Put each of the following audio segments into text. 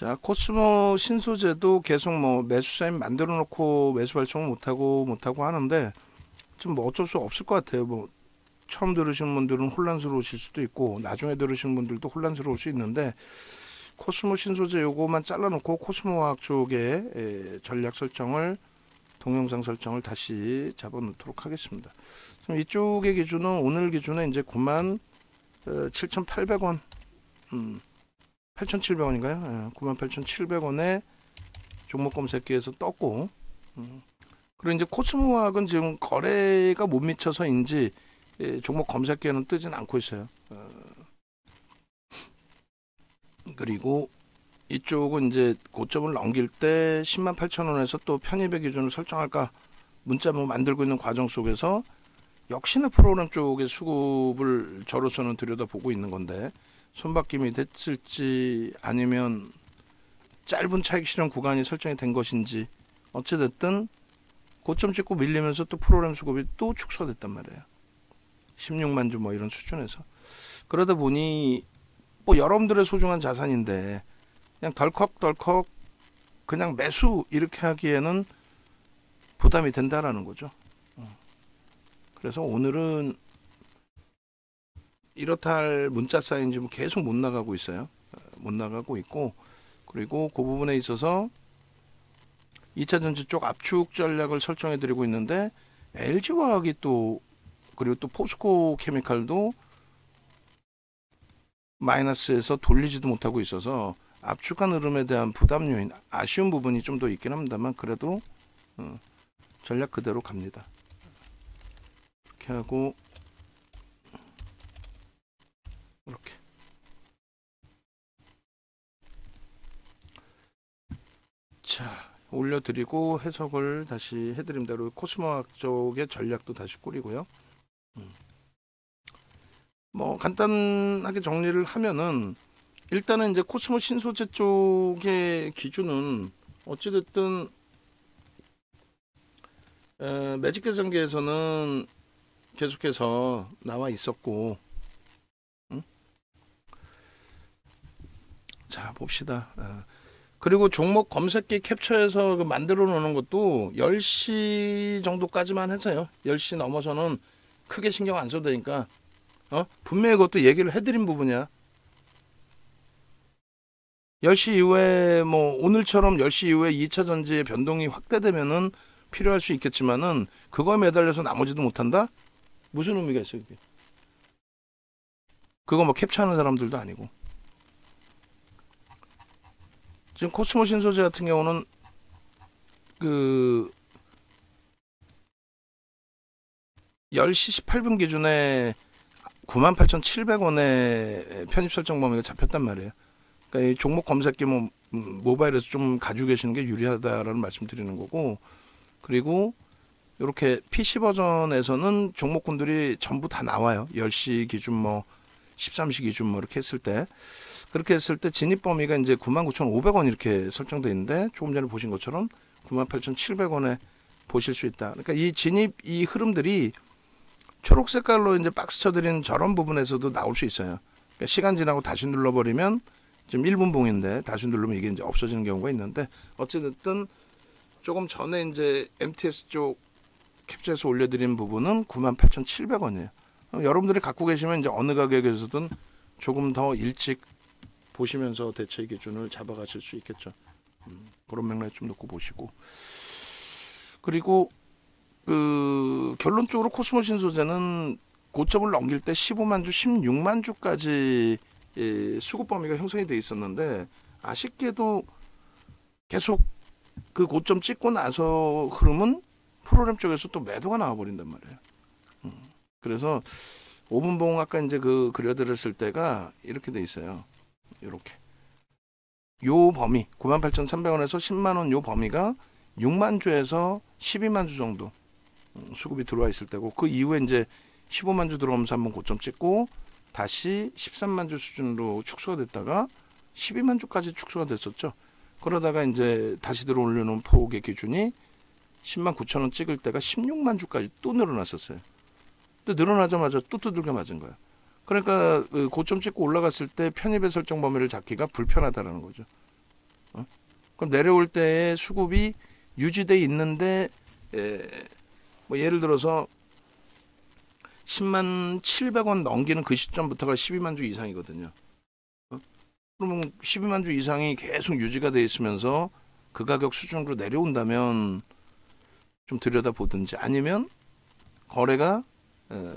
자, 코스모 신소재도 계속 뭐 매수 사인 만들어 놓고 매수 발송을 못 하고 못 하고 하는데 좀 뭐 어쩔 수 없을 것 같아요. 뭐 처음 들으시는 분들은 혼란스러우실 수도 있고 나중에 들으시는 분들도 혼란스러울 수 있는데 코스모 신소재 요거만 잘라놓고 코스모화학 쪽에 에, 전략 설정을 동영상 설정을 다시 잡아놓도록 하겠습니다. 그럼 이쪽의 기준은 오늘 기준은 이제 9만 어, 7,800원, 음, 8,700원인가요? 예, 98,700원에 종목 검색기에서 떴고, 음, 그리고 이제 코스모화학은 지금 거래가 못 미쳐서인지 예, 종목 검색기에는 뜨진 않고 있어요. 어, 그리고 이쪽은 이제 고점을 넘길 때 10만 8천 원에서 또 편입의 기준을 설정할까 문자 뭐 만들고 있는 과정 속에서 역시나 프로그램 쪽의 수급을 저로서는 들여다보고 있는 건데 손바뀜이 됐을지 아니면 짧은 차익 실현 구간이 설정이 된 것인지 어찌됐든 고점 찍고 밀리면서 또 프로그램 수급이 또 축소됐단 말이에요. 16만 주 뭐 이런 수준에서 그러다 보니 뭐 여러분들의 소중한 자산인데 그냥 덜컥덜컥 그냥 매수 이렇게 하기에는 부담이 된다라는 거죠. 어. 그래서 오늘은 이렇다 할 문자 쌓인 지금 계속 못 나가고 있어요. 어, 못 나가고 있고 그리고 그 부분에 있어서 2차 전지 쪽 압축 전략을 설정해 드리고 있는데 LG화학이 또 그리고 또 포스코 케미칼도 마이너스에서 돌리지도 못하고 있어서 압축한 흐름에 대한 부담 요인 아쉬운 부분이 좀 더 있긴 합니다만 그래도 어, 전략 그대로 갑니다. 이렇게 하고 이렇게 자 올려드리고 해석을 다시 해드림 대로 코스모학 쪽의 전략도 다시 꾸리고요. 음. 뭐 간단하게 정리를 하면은 일단은 이제 코스모 신소재 쪽의 기준은 어찌됐든 에, 매직 계산기에서는 계속해서 나와 있었고 응? 자 봅시다 어. 그리고 종목 검색기 캡처해서 그 만들어 놓는 것도 10시 정도까지만 해서요 10시 넘어서는 크게 신경 안 써도 되니까 어? 분명히 그것도 얘기를 해드린 부분이야 10시 이후에 뭐 오늘처럼 10시 이후에 2차 전지의 변동이 확대되면은 필요할 수 있겠지만은 그거에 매달려서 나머지도 못한다? 무슨 의미가 있어요, 그게? 그거 뭐 캡처하는 사람들도 아니고. 지금 코스모 신소재 같은 경우는 그 10시 18분 기준에 98,700원에 편입 설정 범위가 잡혔단 말이에요. 그러니까 이 종목 검색기 뭐 음, 모바일에서 좀 가지고 계시는 게 유리하다라는 말씀 드리는 거고 그리고 이렇게 PC 버전에서는 종목군들이 전부 다 나와요. 10시 기준 뭐 13시 기준 뭐 이렇게 했을 때 그렇게 했을 때 진입 범위가 이제 99,500원 이렇게 설정돼 있는데 조금 전에 보신 것처럼 98,700원에 보실 수 있다. 그러니까 이 진입 이 흐름들이 초록 색깔로 이제 박스 쳐드린 저런 부분에서도 나올 수 있어요. 그러니까 시간 지나고 다시 눌러버리면 지금 1분 봉인데 다시 누르면 이게 이제 없어지는 경우가 있는데 어찌됐든 조금 전에 이제 MTS 쪽 캡처해서 올려드린 부분은 98,700원이에요. 여러분들이 갖고 계시면 이제 어느 가격에서든 조금 더 일찍 보시면서 대체 기준을 잡아가실 수 있겠죠. 음, 그런 맥락에 좀 놓고 보시고 그리고 그 결론적으로 코스모 신소재는 고점을 넘길 때 15만 주, 16만 주까지 예, 수급 범위가 형성이 돼 있었는데 아쉽게도 계속 그 고점 찍고 나서 흐름은 프로그램 쪽에서 또 매도가 나와 버린단 말이에요. 음, 그래서 5분봉 아까 이제 그 그려드렸을 때가 이렇게 돼 있어요. 이렇게 요 범위 98,300원에서 10만 원 요 범위가 6만 주에서 12만 주 정도 음, 수급이 들어와 있을 때고 그 이후에 이제 15만 주 들어오면서 한번 고점 찍고 다시 13만 주 수준으로 축소가 됐다가 12만 주까지 축소가 됐었죠. 그러다가 이제 다시 들어올려놓은 폭의 기준이 10만 9천 원 찍을 때가 16만 주까지 또 늘어났었어요. 또 늘어나자마자 또 두들겨 맞은 거야. 그러니까 그 고점 찍고 올라갔을 때 편입의 설정 범위를 잡기가 불편하다라는 거죠. 그럼 내려올 때의 수급이 유지돼 있는데 에, 뭐 예를 들어서 10만 700원 넘기는 그 시점부터가 12만 주 이상이거든요. 어? 그러면 12만 주 이상이 계속 유지가 돼 있으면서 그 가격 수준으로 내려온다면 좀 들여다 보든지 아니면 거래가 어,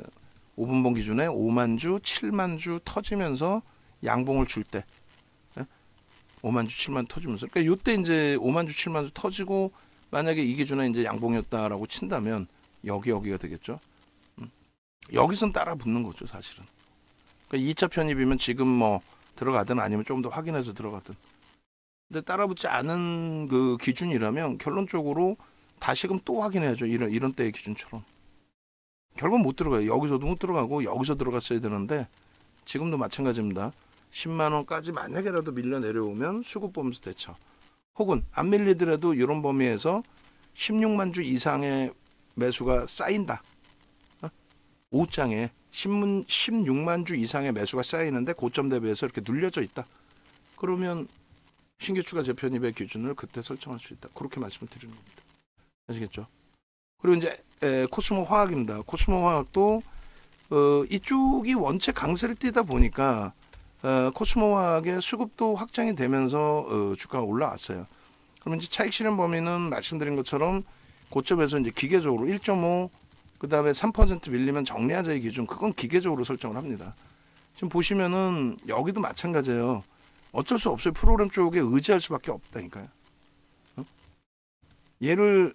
5분봉 기준에 5만 주, 7만 주 터지면서 양봉을 줄 때, 예? 5만 주, 7만 터지면서, 그러니까 요때 이제 5만 주, 7만 주 터지고 만약에 이 기준에 이제 양봉이었다라고 친다면 여기 여기가 되겠죠. 음. 여기선 따라 붙는 거죠, 사실은. 그러니까 2차 편입이면 지금 뭐 들어가든 아니면 좀더 확인해서 들어가든. 근데 따라 붙지 않은 그 기준이라면 결론적으로 다시금 또 확인해야죠. 이런 이런 때의 기준처럼. 결국 못 들어가요. 여기서도 못 들어가고 여기서 들어갔어야 되는데 지금도 마찬가지입니다. 10만 원까지 만약에라도 밀려 내려오면 수급 범수 대처. 혹은 안 밀리더라도 이런 범위에서 16만 주 이상의 매수가 쌓인다. 어? 5장에 10문, 16만 주 이상의 매수가 쌓이는데 고점 대비해서 이렇게 눌려져 있다. 그러면 신규 추가 재편입의 기준을 그때 설정할 수 있다. 그렇게 말씀을 드리는 겁니다. 아시겠죠? 그리고 이제 에, 코스모 화학입니다. 코스모 화학도 어, 이쪽이 원체 강세를 띠다 보니까 어, 코스모 화학의 수급도 확장이 되면서 어, 주가가 올라왔어요. 그러면 이제 차익 실현 범위는 말씀드린 것처럼 고점에서 이제 기계적으로 1.5 그다음에 3% 밀리면 정리하자의 기준 그건 기계적으로 설정을 합니다. 지금 보시면은 여기도 마찬가지예요. 어쩔 수 없어요. 프로그램 쪽에 의지할 수밖에 없다니까요. 어? 얘를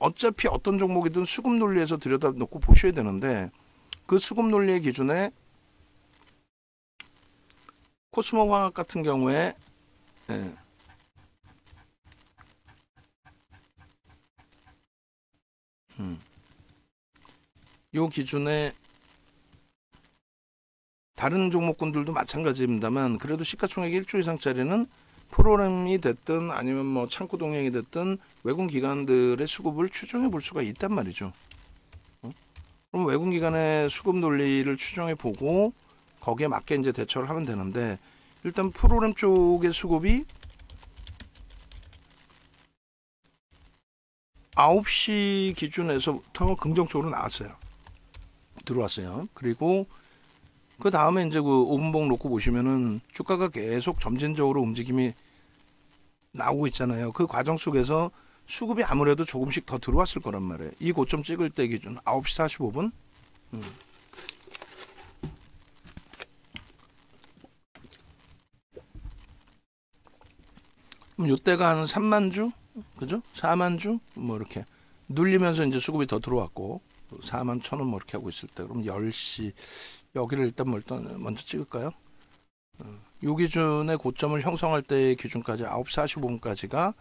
어차피 어떤 종목이든 수급 논리에서 들여다 놓고 보셔야 되는데 그 수급 논리의 기준에 코스모 화학 같은 경우에 예. 음. 요 기준에 다른 종목군들도 마찬가지입니다만 그래도 시가총액 1조 이상짜리는 프로그램이 됐든 아니면 뭐 창구 동행이 됐든 외국 기관들의 수급을 추정해 볼 수가 있단 말이죠. 어? 그럼 외국 기관의 수급 논리를 추정해 보고 거기에 맞게 이제 대처를 하면 되는데 일단 프로그램 쪽의 수급이 9시 기준에서부터 긍정적으로 나왔어요. 들어왔어요. 그리고 그 다음에 이제 그 5분봉 놓고 보시면은 주가가 계속 점진적으로 움직임이 나오고 있잖아요. 그 과정 속에서 수급이 아무래도 조금씩 더 들어왔을 거란 말이에요. 이 고점 찍을 때 기준 9시 45분. 음. 그럼 요때가 한 3만 주? 그죠? 4만 주? 뭐 이렇게 눌리면서 이제 수급이 더 들어왔고 4만 천 원 뭐 이렇게 하고 있을 때 그럼 10시 여기를 일단 먼저 찍을까요? 어, 요 기준의 고점을 형성할 때의 기준까지 9시 45분까지가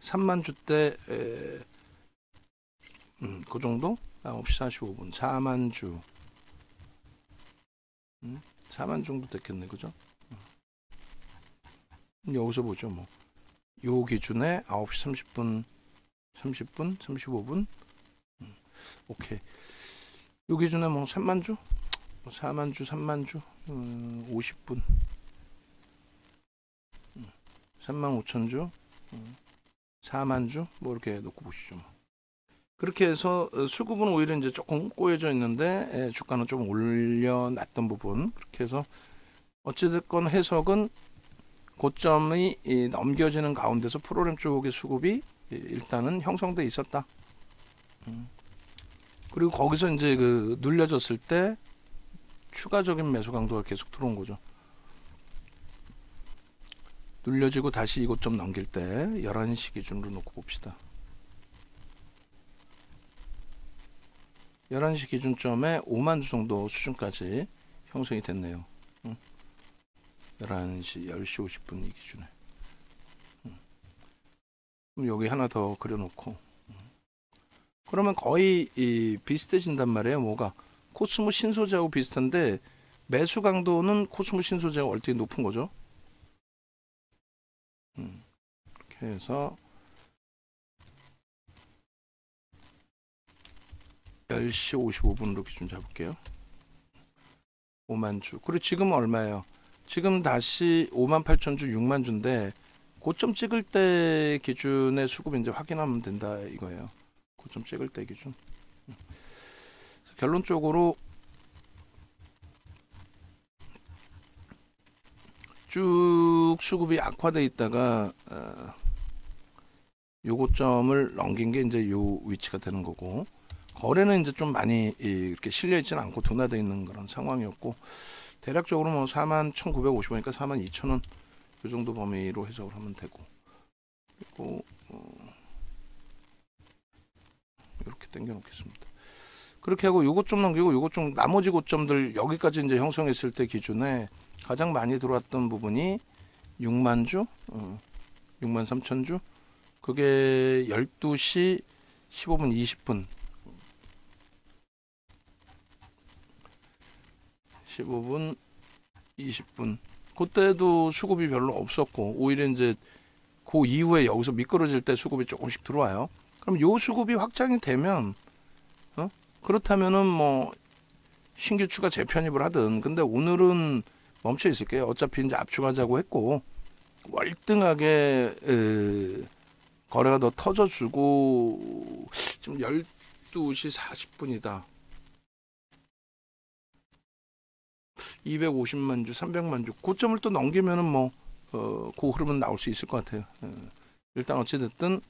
3만 주대 음, 그 정도? 9시 45분 4만 주 음, 4만 정도 됐겠네 그죠? 음, 여기서 보죠 뭐 요 기준에 9시 30분 30분 35분 음, 오케이 요 기준에 뭐 3만 주 4만 주, 3만 주, 음, 50분, 3만 5천 주, 4만 주, 뭐 이렇게 놓고 보시죠. 그렇게 해서 어, 수급은 오히려 이제 조금 꼬여져 있는데 예, 주가는 좀 올려놨던 부분 그렇게 해서 어찌됐건 해석은 고점이 넘겨지는 가운데서 프로그램 쪽의 수급이 일단은 형성돼 있었다. 음. 그리고 거기서 이제 그 눌려졌을 때 추가적인 매수 강도가 계속 들어온 거죠. 눌려지고 다시 이곳 좀 넘길 때 11시 기준으로 놓고 봅시다. 11시 기준점에 5만 주 정도 수준까지 형성이 됐네요. 11시, 10시 50분 이 기준에. 그럼 여기 하나 더 그려놓고. 그러면 거의 비슷해진단 말이에요. 뭐가? 코스모 신소재하고 비슷한데 매수 강도는 코스모 신소재가 월등히 높은 거죠. 음, 이렇게 해서 10시 55분으로 기준 잡을게요. 5만 주. 그리고 지금 얼마예요? 지금 다시 5만 8천 주, 6만 주인데 고점 찍을 때 기준의 수급이 이제 확인하면 된다 이거예요. 고점 찍을 때 기준. 결론적으로 쭉 수급이 악화돼 있다가 어, 요 고점을 넘긴 게 이제 요 위치가 되는 거고 거래는 이제 좀 많이 이, 이렇게 실려 있지는 않고 둔화돼 있는 그런 상황이었고 대략적으로 뭐 4만 1,950원이니까 4만 2천 원 요 정도 범위로 해석을 하면 되고 그리고 어, 이렇게 당겨 놓겠습니다. 그렇게 하고 요것 좀 넘기고 요것 좀 나머지 고점들 여기까지 이제 형성했을 때 기준에 가장 많이 들어왔던 부분이 6만 주, 어, 6만 3천 주. 그게 12시 15분 20분 15분 20분 그때도 수급이 별로 없었고 오히려 이제 그 이후에 여기서 미끄러질 때 수급이 조금씩 들어와요. 그럼 요 수급이 확장이 되면 어? 그렇다면은 뭐 신규 추가 재편입을 하든 근데 오늘은 멈춰 있을게요. 어차피 이제 압축하자고 했고 월등하게 에, 거래가 더 터져주고 지금 12시 40분이다. 250만 주, 300만 주 고점을 또 넘기면은 뭐 어, 그 흐름은 나올 수 있을 것 같아요. 어, 일단 어찌 됐든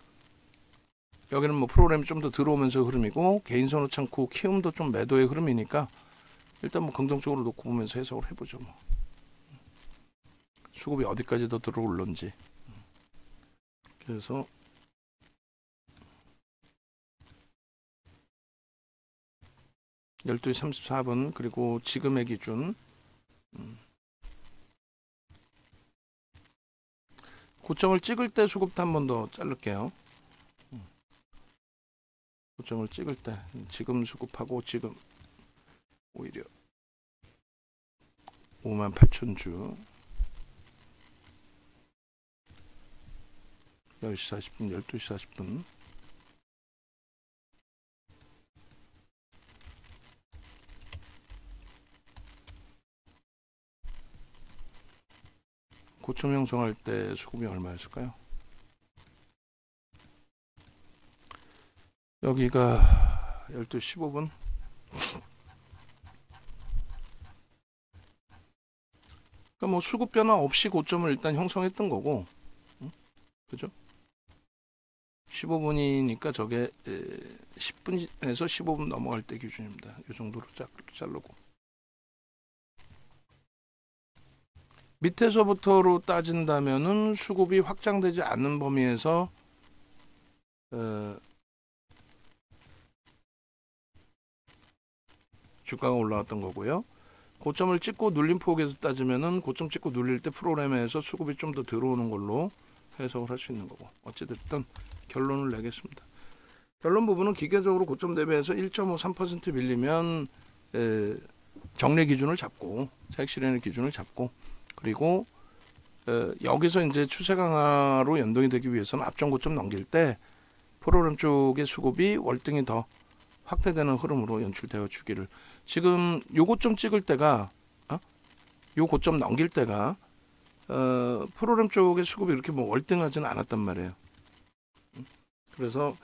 여기는 뭐 프로그램이 좀 더 들어오면서 흐름이고 개인 선호 창고 키움도 좀 매도의 흐름이니까 일단 뭐 긍정적으로 놓고 보면서 해석을 해보죠. 뭐. 수급이 어디까지 더 들어올런지. 그래서 열두 시 34분 그리고 지금의 기준 음. 고점을 찍을 때 수급도 한 번 더 자를게요. 음. 고점을 찍을 때 지금 수급하고 지금 오히려 5만 8천 주 10시 40분, 12시 40분 고점 형성할 때 수급이 얼마였을까요? 여기가 12시 15분 그러니까 뭐 수급 변화 없이 고점을 일단 형성했던 거고 응? 그죠? 15분이니까 저게 10분에서 15분 넘어갈 때 기준입니다. 이 정도로 자르고 밑에서부터로 따진다면은 수급이 확장되지 않는 범위에서 어, 주가가 올라왔던 거고요. 고점을 찍고 눌린 폭에서 따지면은 고점 찍고 눌릴 때 프로그램에서 수급이 좀 더 들어오는 걸로 해석을 할 수 있는 거고 어찌됐든 결론을 내겠습니다. 결론 부분은 기계적으로 고점 대비해서 1.53% 밀리면 에, 정례 기준을 잡고 차익 실현의 기준을 잡고 그리고 어, 여기서 이제 추세 강화로 연동이 되기 위해서는 앞전 고점 넘길 때 프로그램 쪽의 수급이 월등히 더 확대되는 흐름으로 연출되어 주기를 지금 요 고점 찍을 때가 어? 요 고점 넘길 때가 어, 프로그램 쪽의 수급이 이렇게 뭐 월등하지는 않았단 말이에요. 그래서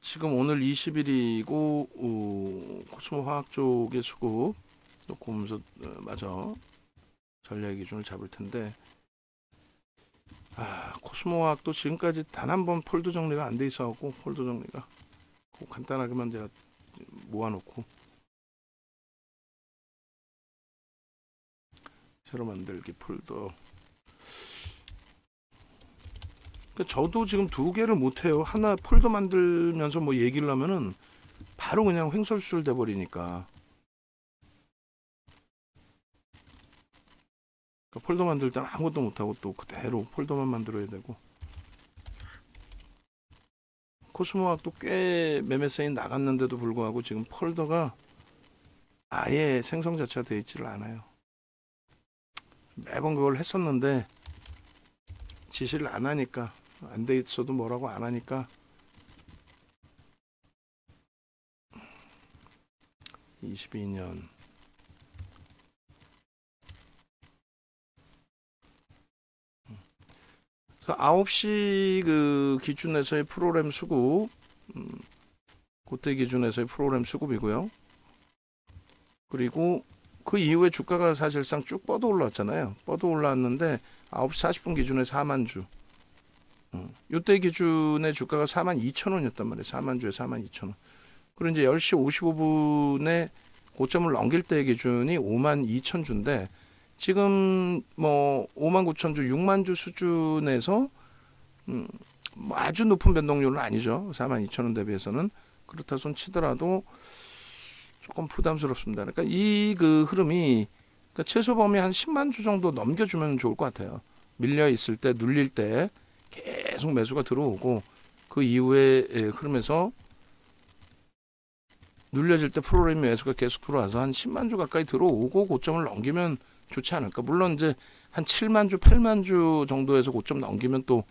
지금 오늘 20일이고 어, 코스모 화학 쪽의 수급 놓고 보면서 어, 맞아 전략 기준을 잡을 텐데 아 코스모화학도 지금까지 단 한 번 폴더 정리가 안 돼 있어갖고 폴더 정리가 간단하게만 제가 모아놓고 새로 만들기 폴더 저도 지금 두 개를 못해요. 하나 폴더 만들면서 뭐 얘기를 하면은 바로 그냥 횡설수설 돼버리니까. 그러니까 폴더 만들 때는 아무것도 못하고 또 그대로 폴더만 만들어야 되고. 코스모학도 꽤 매매 세인 나갔는데도 불구하고 지금 폴더가 아예 생성 자체가 되어 있지를 않아요. 매번 그걸 했었는데 지시를 안 하니까 안 돼 있어도 뭐라고 안 하니까 22년 그래서 9시 그 기준에서의 프로그램 수급 음, 그때 기준에서의 프로그램 수급이고요. 그리고 그 이후에 주가가 사실상 쭉 뻗어 올랐잖아요. 뻗어 올랐는데 9시 40분 기준에 4만 주. 음, 이때 기준에 주가가 4만 2천 원이었단 말이에요. 4만 주에 4만 2천 원. 그리고 이제 10시 55분에 고점을 넘길 때 기준이 5만 2천 주인데 지금 뭐 5만 9천 주, 6만 주 수준에서 음, 뭐 아주 높은 변동률은 아니죠. 4만 2천 원 대비해서는 그렇다 손 치더라도 조금 부담스럽습니다. 그러니까 이 그 흐름이 그러니까 최소 범위 한 10만 주 정도 넘겨주면 좋을 것 같아요. 밀려 있을 때 눌릴 때 계속 매수가 들어오고 그 이후에 예, 흐름에서 눌려질 때 프로그램 매수가 계속 들어와서 한 10만 주 가까이 들어오고 고점을 넘기면 좋지 않을까. 물론 이제 한 7만 주, 8만 주 정도에서 고점 넘기면 또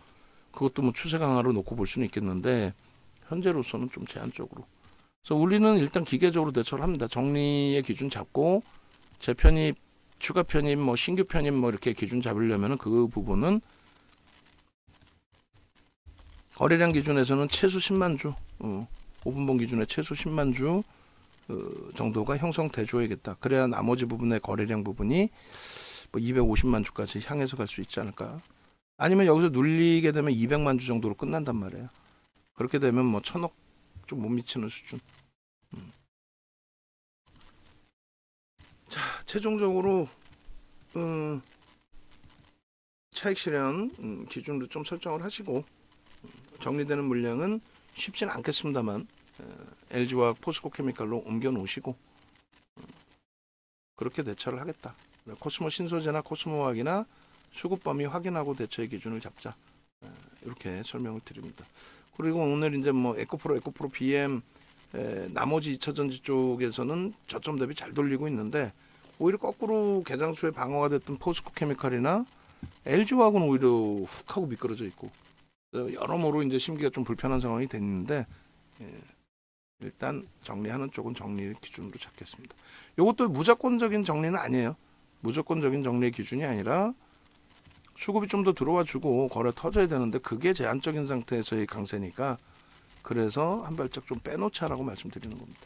그것도 뭐 추세 강화로 놓고 볼 수는 있겠는데 현재로서는 좀 제한적으로. 그래서 우리는 일단 기계적으로 대처를 합니다. 정리의 기준 잡고 재편입, 추가 편입, 뭐 신규 편입 뭐 이렇게 기준 잡으려면은 그 부분은 거래량 기준에서는 최소 10만 주, 어, 5분봉 기준에 최소 10만 주 어, 정도가 형성돼 줘야겠다. 그래야 나머지 부분의 거래량 부분이 뭐 250만 주까지 향해서 갈 수 있지 않을까. 아니면 여기서 눌리게 되면 200만 주 정도로 끝난단 말이에요. 그렇게 되면 뭐 천억 좀 못 미치는 수준. 자, 최종적으로 음, 차익 실현 음, 기준으로 좀 설정을 하시고 음, 정리되는 물량은 쉽진 않겠습니다만 LG와 포스코 케미칼로 옮겨 놓으시고 음, 그렇게 대처를 하겠다. 코스모 신소재나 코스모화학이나 수급 범위 확인하고 대처의 기준을 잡자. 에, 이렇게 설명을 드립니다. 그리고 오늘 이제 뭐 에코프로, 에코프로 BM 에, 나머지 2차 전지 쪽에서는 저점 대비 잘 돌리고 있는데 오히려 거꾸로 개장수의 방어가 됐던 포스코 케미칼이나 LG화학은 오히려 훅 하고 미끄러져 있고 어, 여러모로 이제 심기가 좀 불편한 상황이 됐는데 예, 일단 정리하는 쪽은 정리 기준으로 잡겠습니다. 이것도 무조건적인 정리는 아니에요. 무조건적인 정리의 기준이 아니라 수급이 좀 더 들어와 주고 거래 터져야 되는데 그게 제한적인 상태에서의 강세니까 그래서 한 발짝 좀 빼놓자라고 말씀드리는 겁니다.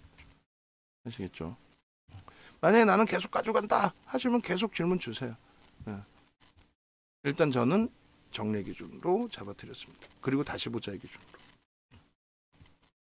아시겠죠? 만약에 나는 계속 가져간다 하시면 계속 질문 주세요. 예. 일단 저는 정리 기준으로 잡아드렸습니다. 그리고 다시 보자의 기준으로.